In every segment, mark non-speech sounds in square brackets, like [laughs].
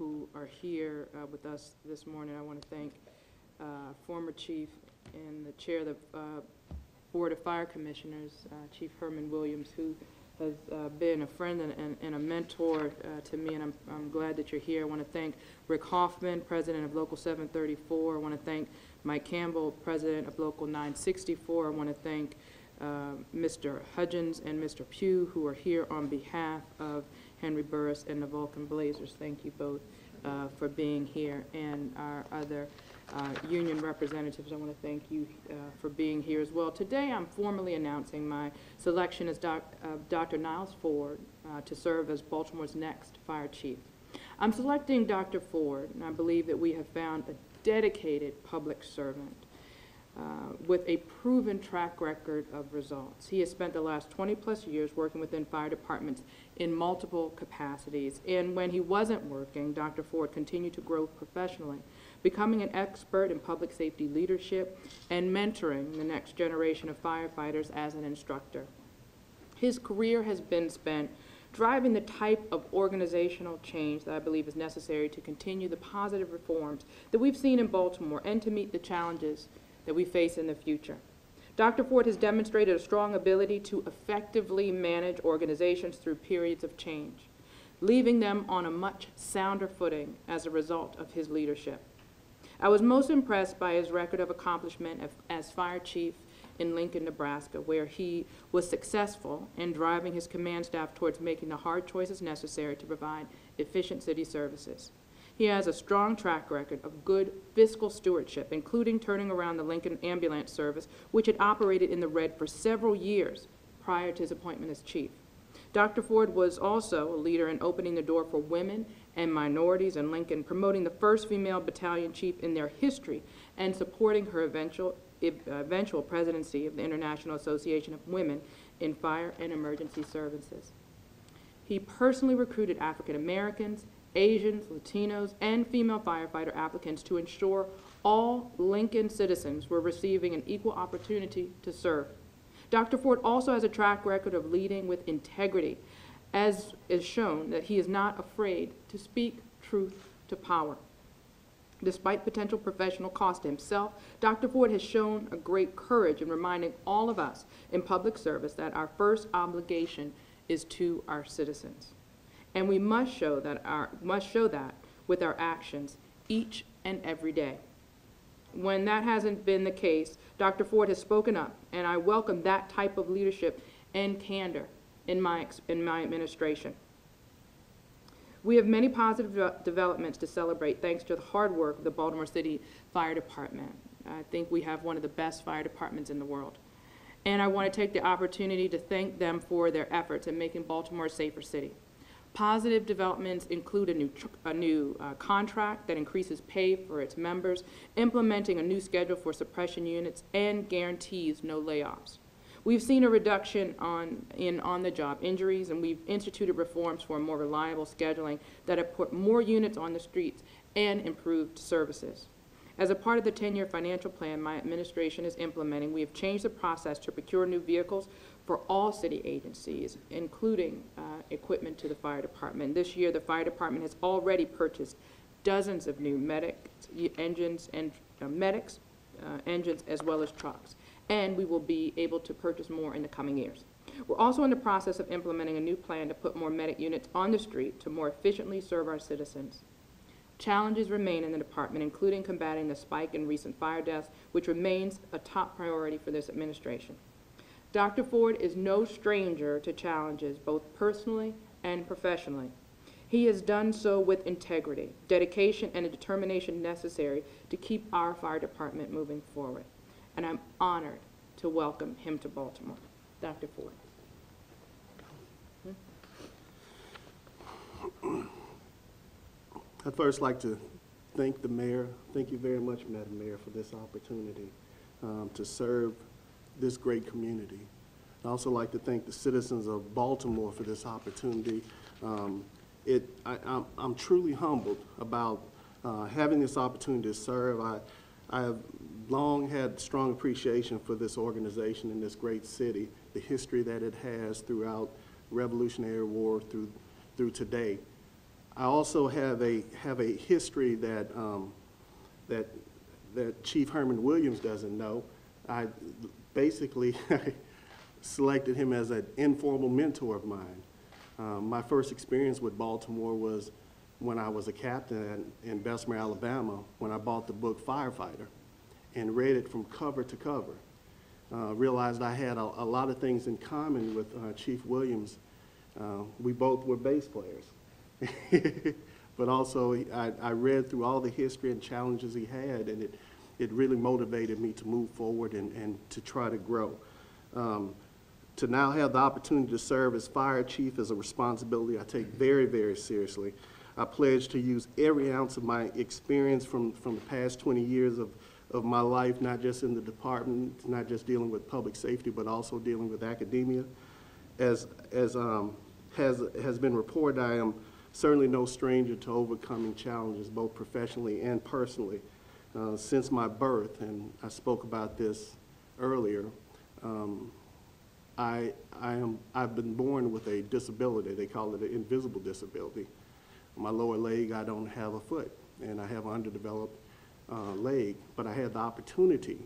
who are here uh, with us this morning. I want to thank uh, former chief and the chair of the uh, Board of Fire Commissioners, uh, Chief Herman Williams, who has uh, been a friend and- and and a mentor uh, to me, and I'm I'm glad that you're here. I want to thank Rick Hoffman, president of Local 734. I want to thank Mike Campbell, president of Local 964. I want to thank Mr. Hudgens and Mr. Pugh, who are here on behalf of Henry Burris and the Vulcan Blazers. Thank you both uh, for being here, and our other uh, union representatives, I want to thank you uh, for being here as well. Today, I'm formally announcing my selection as doc- Dr. Niles Ford uh, to serve as Baltimore's next fire chief. I'm selecting Dr. Ford, and I believe that we have found a dedicated public servant uh, with a proven track record of results. He has spent the last 20-plus years working within fire departments in multiple capacities, and when he wasn't working, Dr. Ford continued to grow professionally, becoming an expert in public safety leadership and mentoring the next generation of firefighters as an instructor. His career has been spent driving the type of organizational change that I believe is necessary to continue the positive reforms that we've seen in Baltimore and to meet the challenges that we face in the future. Dr. Ford has demonstrated a strong ability to effectively manage organizations through periods of change, leaving them on a much sounder footing as a result of his leadership. I was most impressed by his record of accomplishment as fire chief in Lincoln, Nebraska, where he was successful in driving his command staff towards making the hard choices necessary to provide efficient city services. He has a strong track record of good fiscal stewardship, including turning around the Lincoln Ambulance Service, which had operated in the red for several years prior to his appointment as chief. Dr. Ford was also a leader in opening the door for women and minorities in Lincoln, promoting the first female battalion chief in their history, and supporting her eventual, eventual presidency of the International Association of Women in Fire and Emergency Services. He personally recruited African Americans, Asians, Latinos, and female firefighter applicants to ensure all Lincoln citizens were receiving an equal opportunity to serve. Dr. Ford also has a track record of leading with integrity, as is shown that he is not afraid to speak truth to power. Despite potential professional cost to himself, Dr. Ford has shown a great courage in reminding all of us in public service that our first obligation is to our citizens. And we must show that our, must show that with our actions each and every day. When that hasn't been the case, Dr. Ford has spoken up, and I welcome that type of leadership and candor in my, in my administration. We have many positive de- developments to celebrate thanks to the hard work of the Baltimore City Fire Department. I think we have one of the best fire departments in the world. And I want to take the opportunity to thank them for their efforts in making Baltimore a safer city. Positive developments include a new, a new uh, contract that increases pay for its members, implementing a new schedule for suppression units, and guarantees no layoffs. We've seen a reduction on, in on-the-job injuries, and we've instituted reforms for more reliable scheduling that have put more units on the streets and improved services. As a part of the 10-year financial plan my administration is implementing, we have changed the process to procure new vehicles for all city agencies, including uh, equipment to the fire department. This year, the fire department has already purchased dozens of new medic engines and uh, medics, uh, engines, as well as trucks. And we will be able to purchase more in the coming years. We're also in the process of implementing a new plan to put more medic units on the street to more efficiently serve our citizens. Challenges remain in the department, including combating the spike in recent fire deaths, which remains a top priority for this administration. Dr. Ford is no stranger to challenges, both personally and professionally. He has done so with integrity, dedication, and a determination necessary to keep our fire department moving forward. And I'm honored to welcome him to Baltimore. Dr. Ford. [clears throat] I'd first like to thank the mayor. Thank you very much, Madam Mayor, for this opportunity um, to serve this great community. I'd also like to thank the citizens of Baltimore for this opportunity. Um, It, I, I'm, I'm truly humbled about uh, having this opportunity to serve. I, I have long had strong appreciation for this organization in this great city, the history that it has throughout Revolutionary War through, through today. I also have a, have a history that, um, that, that Chief Herman Williams doesn't know. I basically [laughs] selected him as an informal mentor of mine. Um, my first experience with Baltimore was when I was a captain in, in Bessemer, Alabama, when I bought the book Firefighter and read it from cover to cover. Uh, realized I had a, a lot of things in common with uh, Chief Williams. Uh, we both were bass players. [laughs] but also, I, I read through all the history and challenges he had, and it, it really motivated me to move forward and, and to try to grow. Um, to now have the opportunity to serve as fire chief is a responsibility I take very, very seriously. I pledge to use every ounce of my experience from, from the past 20 years of, of my life, not just in the department, not just dealing with public safety, but also dealing with academia. As, as um, has, has been reported, I am certainly no stranger to overcoming challenges, both professionally and personally. Uh, since my birth, and I spoke about this earlier, um, I, I am, I've been born with a disability. They call it an invisible disability. My lower leg, I don't have a foot, and I have an underdeveloped uh, leg, but I had the opportunity.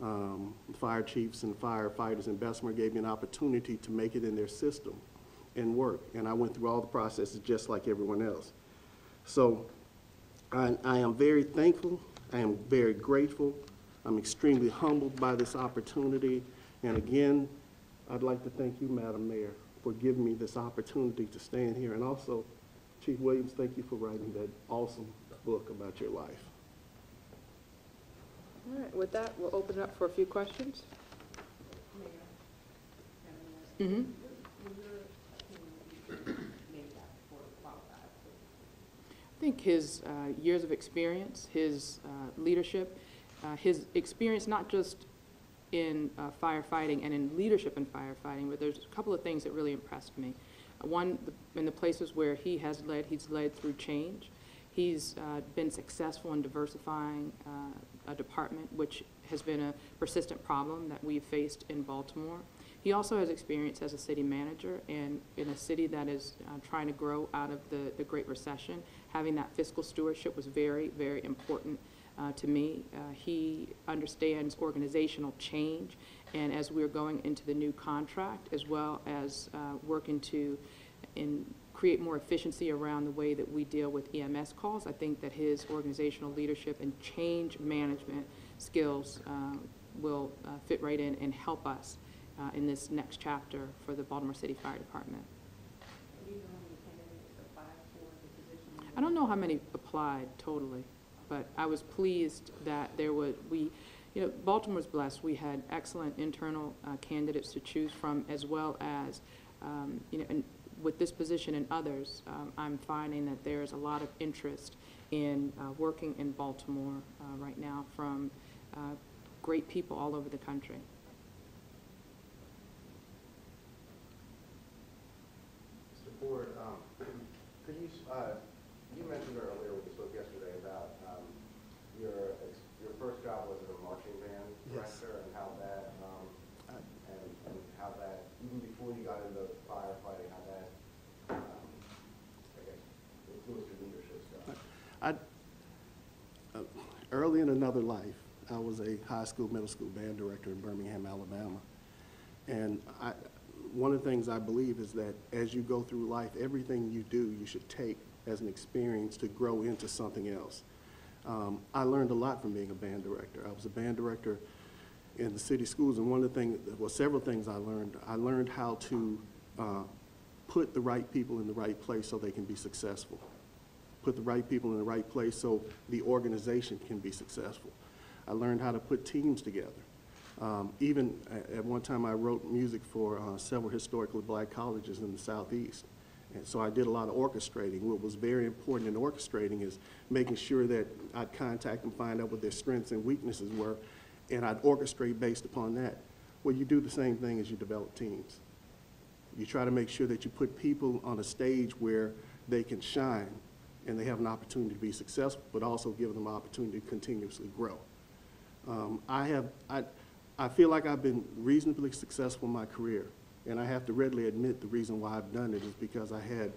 Um, fire chiefs and firefighters in Bessemer gave me an opportunity to make it in their system and work, and I went through all the processes just like everyone else. So I, I am very thankful. I am very grateful. I'm extremely humbled by this opportunity. And again, I'd like to thank you, Madam Mayor, for giving me this opportunity to stand here. And also, Chief Williams, thank you for writing that awesome book about your life. All right, with that, we'll open it up for a few questions. Mm-hmm. I think his uh, years of experience, his uh, leadership, uh, his experience not just in uh, firefighting and in leadership in firefighting, but there's a couple of things that really impressed me. One, the- in the places where he has led, he's led through change. He's uh, been successful in diversifying uh, a department, which has been a persistent problem that we've faced in Baltimore. He also has experience as a city manager and in a city that is uh, trying to grow out of the, the Great Recession. Having that fiscal stewardship was very, very important uh, to me. Uh, he understands organizational change, and as we're going into the new contract, as well as uh, working to in, create more efficiency around the way that we deal with EMS calls, I think that his organizational leadership and change management skills uh, will uh, fit right in and help us uh, in this next chapter for the Baltimore City Fire Department. I don't know how many applied totally, but I was pleased that there was, we, you know, Baltimore's blessed. We had excellent internal uh, candidates to choose from, as well as, um, you know, and with this position and others, um, I'm finding that there's a lot of interest in uh, working in Baltimore uh, right now from uh, great people all over the country. Mr. Ford, um, could you, uh, you mentioned earlier, we spoke yesterday about um, your, ex- your first job was as a marching band Yes. director and how that, um, and, and how that, even before you got into firefighting, how that, um, I guess, influenced your leadership style. I, uh, early in another life, I was a high school, middle school band director in Birmingham, Alabama. And I, one of the things I believe is that as you go through life, everything you do, you should take as an experience to grow into something else. Um, I learned a lot from being a band director. I was a band director in the city schools, and one of the things, well, several things I learned. I learned how to uh, put the right people in the right place so they can be successful put the right people in the right place so the organization can be successful. I learned how to put teams together. Um, even at, at one time, I wrote music for uh, several historically black colleges in the southeast. And so I did a lot of orchestrating. What was very important in orchestrating is making sure that I'd contact and find out what their strengths and weaknesses were, and I'd orchestrate based upon that. Well, you do the same thing as you develop teams. You try to make sure that you put people on a stage where they can shine and they have an opportunity to be successful, but also give them an opportunity to continuously grow. Um, I have, I, I feel like I've been reasonably successful in my career. And I have to readily admit, the reason why I've done it is because I had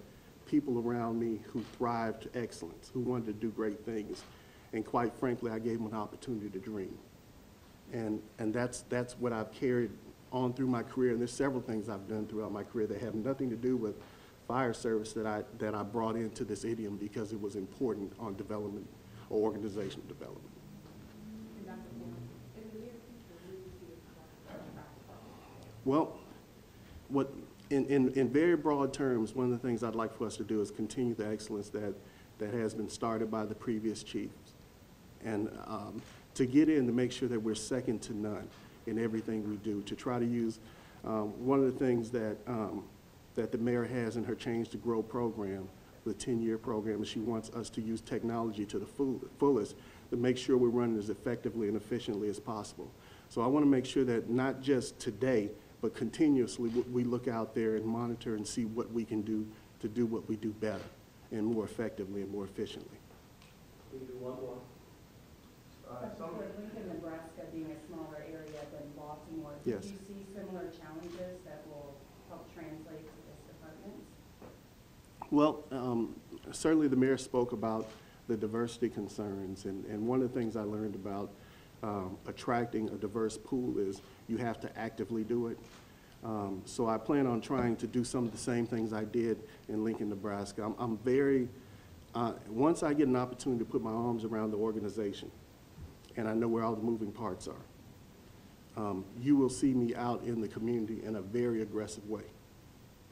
people around me who thrived to excellence, who wanted to do great things. And quite frankly, I gave them an opportunity to dream. And, and that's, that's what I've carried on through my career. And there's several things I've done throughout my career that have nothing to do with fire service that I, that I brought into this idiom because it was important on development or organizational development. Well, what, in, in, in very broad terms, one of the things I'd like for us to do is continue the excellence that, that has been started by the previous chiefs. And um, to get in to make sure that we're second to none in everything we do, to try to use, um, one of the things that, um, that the mayor has in her Change to Grow program, the 10-year program, and she wants us to use technology to the full- fullest to make sure we're running as effectively and efficiently as possible. So I want to make sure that not just today, but continuously, we- we look out there and monitor and see what we can do to do what we do better and more effectively and more efficiently. We can do one more. Uh, But some- for Lincoln, Nebraska being a smaller area than Baltimore, do Yes. you see similar challenges that will help translate to this department? Well, um, certainly the mayor spoke about the diversity concerns, and, and one of the things I learned about um, attracting a diverse pool is you have to actively do it. Um, So I plan on trying to do some of the same things I did in Lincoln, Nebraska. I'm, I'm very, uh, once I get an opportunity to put my arms around the organization, and I know where all the moving parts are, um, you will see me out in the community in a very aggressive way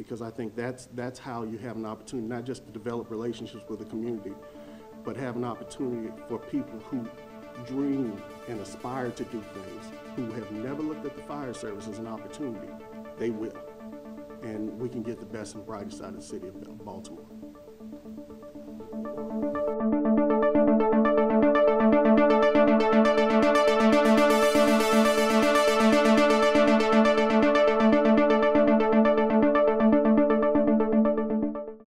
because I think that's, that's how you have an opportunity, not just to develop relationships with the community, but have an opportunity for people who dream and aspire to do things, who have never looked at the fire service as an opportunity, they will. And we can get the best and brightest out of the city of Baltimore.